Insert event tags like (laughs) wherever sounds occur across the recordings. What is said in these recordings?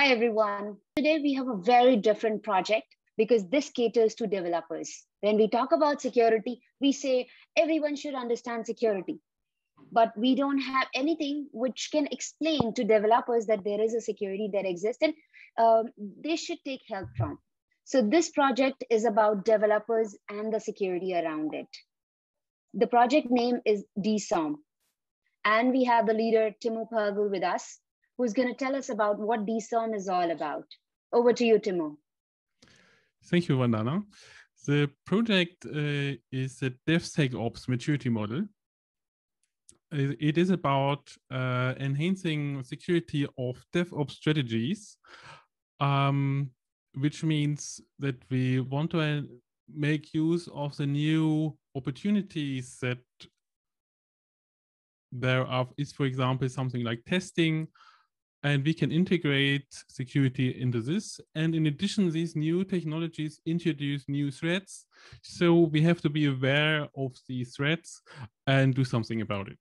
Hi, everyone. Today we have a very different project because this caters to developers. When we talk about security, we say everyone should understand security. But we don't have anything which can explain to developers that there is a security that exists and um, they should take help from. So this project is about developers and the security around it. The project name is DSOMM. And we have the leader, Timo Pagel, with us who's going to tell us about what DSOMM is all about. Over to you, Timo. Thank you, Vandana. The project uh, is the DevSecOps maturity model. It is about uh, enhancing security of DevOps strategies, um, which means that we want to uh, make use of the new opportunities that there are, is, for example, something like testing and we can integrate security into this. And in addition, these new technologies introduce new threats. So we have to be aware of these threats and do something about it.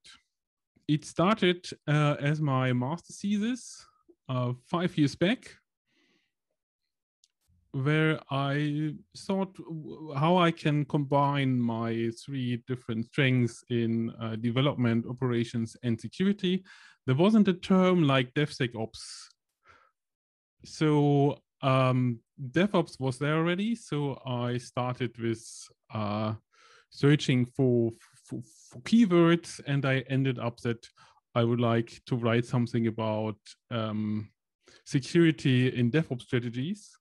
It started uh, as my master thesis uh, five years back, where I thought how I can combine my three different strengths in uh, development, operations, and security there wasn't a term like DevSecOps. So um, DevOps was there already. So I started with uh, searching for, for, for keywords, and I ended up that I would like to write something about um, security in DevOps strategies.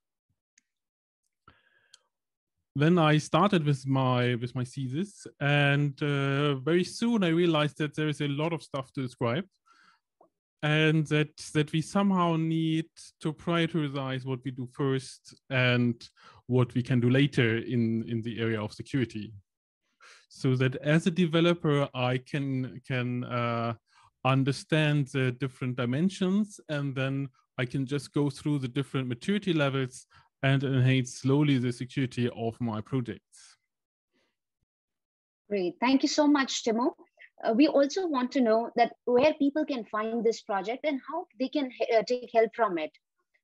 Then I started with my with my thesis, and uh, very soon I realized that there is a lot of stuff to describe and that that we somehow need to prioritize what we do first and what we can do later in in the area of security. So that as a developer i can can uh, understand the different dimensions and then i can just go through the different maturity levels and enhance slowly the security of my projects. Great. Thank you so much timo uh, we also want to know that where people can find this project and how they can uh, take help from it.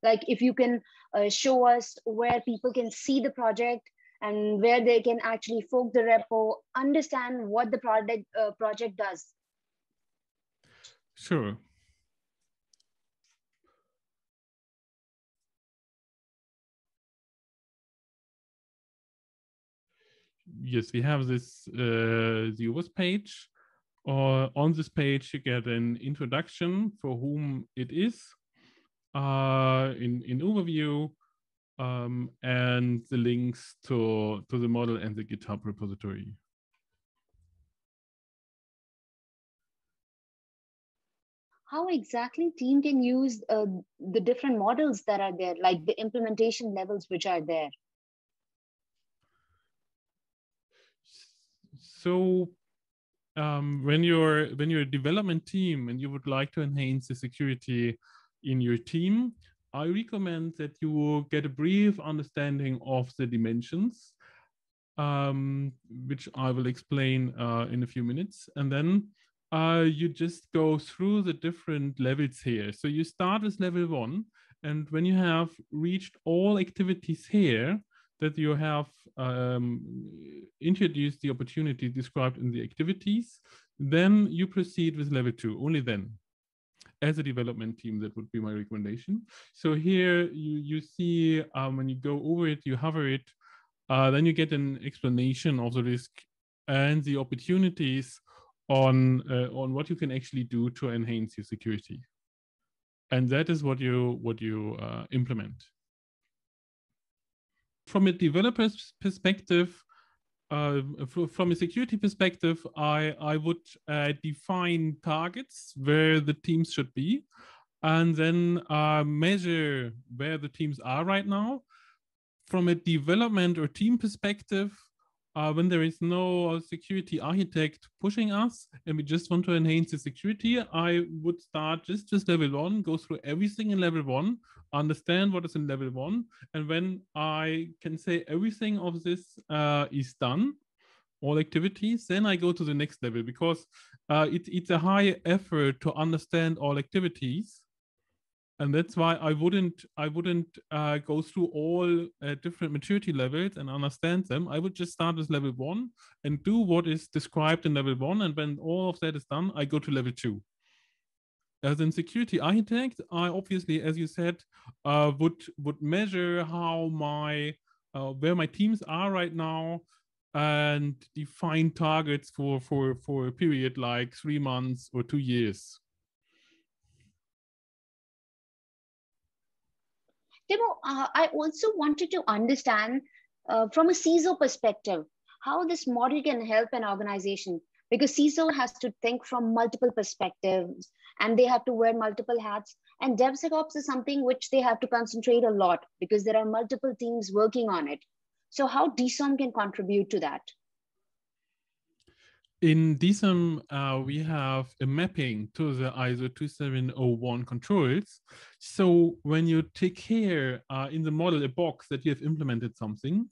Like if you can uh, show us where people can see the project and where they can actually fork the repo understand what the project uh, project does. Sure. Yes we have this uh, the US page or on this page, you get an introduction for whom it is uh, in, in overview um, and the links to, to the model and the GitHub repository. How exactly team can use uh, the different models that are there, like the implementation levels which are there? So um, when you're when you're a development team and you would like to enhance the security in your team, I recommend that you get a brief understanding of the dimensions, um, which I will explain uh, in a few minutes, and then uh, you just go through the different levels here. So you start with level one, and when you have reached all activities here, that you have um, introduced the opportunity described in the activities, then you proceed with level two, only then. As a development team, that would be my recommendation. So here you, you see um, when you go over it, you hover it, uh, then you get an explanation of the risk and the opportunities on, uh, on what you can actually do to enhance your security. And that is what you, what you uh, implement from a developer's perspective, uh, from a security perspective, I, I would uh, define targets where the teams should be and then uh, measure where the teams are right now. From a development or team perspective, uh, when there is no security architect pushing us and we just want to enhance the security, I would start just with level one, go through everything in level one, understand what is in level one. And when I can say everything of this uh, is done, all activities, then I go to the next level because uh, it, it's a high effort to understand all activities. and that's why I wouldn't I wouldn't uh, go through all uh, different maturity levels and understand them. I would just start with level one and do what is described in level one, and when all of that is done, I go to level two. As a security architect, I obviously, as you said, uh, would would measure how my uh, where my teams are right now and define targets for for for a period like three months or two years. Timo, uh, I also wanted to understand uh, from a CISO perspective how this model can help an organization because CISO has to think from multiple perspectives and they have to wear multiple hats. And DevSecOps is something which they have to concentrate a lot because there are multiple teams working on it. So how DSOMM can contribute to that? In DSOMM, uh, we have a mapping to the ISO 2701 controls. So when you take care uh, in the model a box that you have implemented something,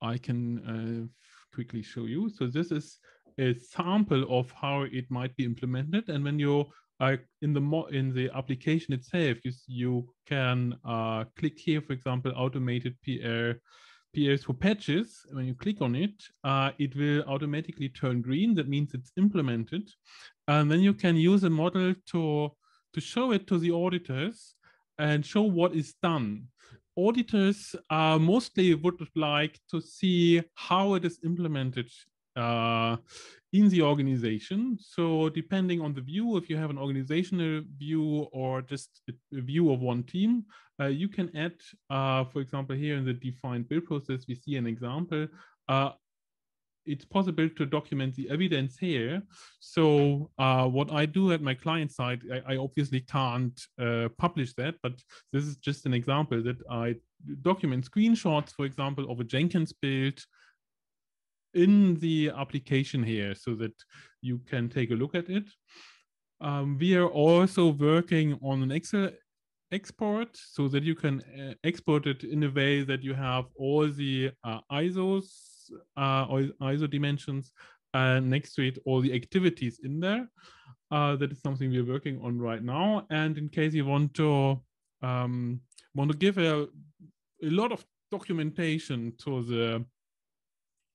I can uh, quickly show you. So this is a sample of how it might be implemented. And when you are in the in the application itself, you, you can uh, click here, for example, automated PR for patches, when you click on it, uh, it will automatically turn green. That means it's implemented. And then you can use a model to, to show it to the auditors and show what is done. Auditors uh, mostly would like to see how it is implemented uh, in the organization. So depending on the view, if you have an organizational view or just a view of one team, uh, you can add, uh, for example, here in the defined build process, we see an example. Uh, it's possible to document the evidence here. So uh, what I do at my client side, I, I obviously can't uh, publish that, but this is just an example that I document screenshots, for example, of a Jenkins build, in the application here so that you can take a look at it. Um, we are also working on an Excel export so that you can uh, export it in a way that you have all the uh, ISOs uh, or ISO dimensions and next to it all the activities in there. Uh, that is something we're working on right now. And in case you want to um, want to give a, a lot of documentation to the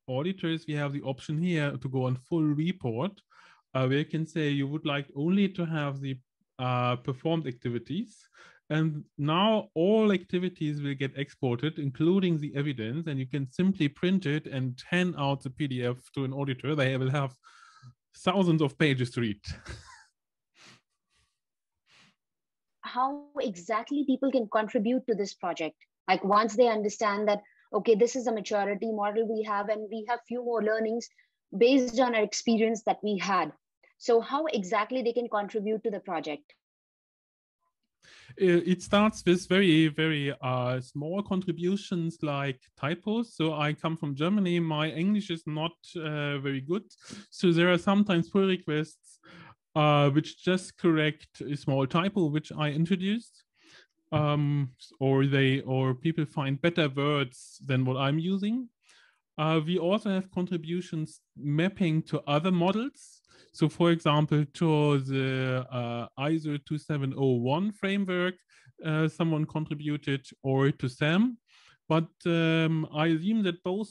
auditors, we have the option here to go on full report, uh, where you can say you would like only to have the uh, performed activities. And now all activities will get exported, including the evidence, and you can simply print it and hand out the PDF to an auditor. They will have thousands of pages to read. (laughs) How exactly people can contribute to this project? Like once they understand that okay this is a maturity model we have and we have few more learnings based on our experience that we had. So how exactly they can contribute to the project? It starts with very very uh, small contributions like typos. So i come from germany. My english is not uh, very good. So there are sometimes pull requests uh, which just correct a small typo which i introduced um, or they or people find better words than what I'm using. Uh, we also have contributions mapping to other models. So, for example, to the uh, ISO 2701 framework, uh, someone contributed, or to SAMM. But um, I assume that both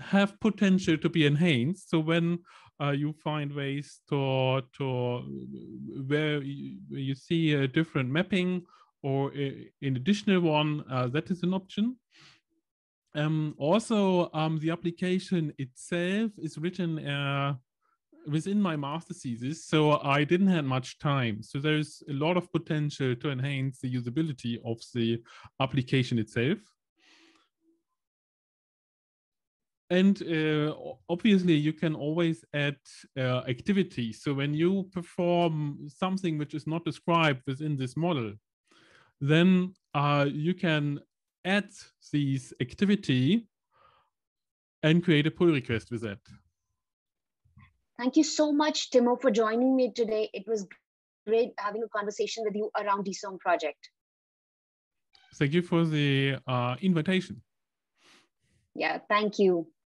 have potential to be enhanced. So when uh, you find ways to to where you, you see a different mapping or a, an additional one uh, that is an option. Um, also um, the application itself is written uh, within my master thesis so i didn't have much time. So there's a lot of potential to enhance the usability of the application itself and uh, obviously you can always add uh, activities so when you perform something which is not described within this model then uh, you can add these activity and create a pull request with that. Thank you so much timo for joining me today. It was great having a conversation with you around DSOMM project. Thank you for the uh, invitation. Yeah thank you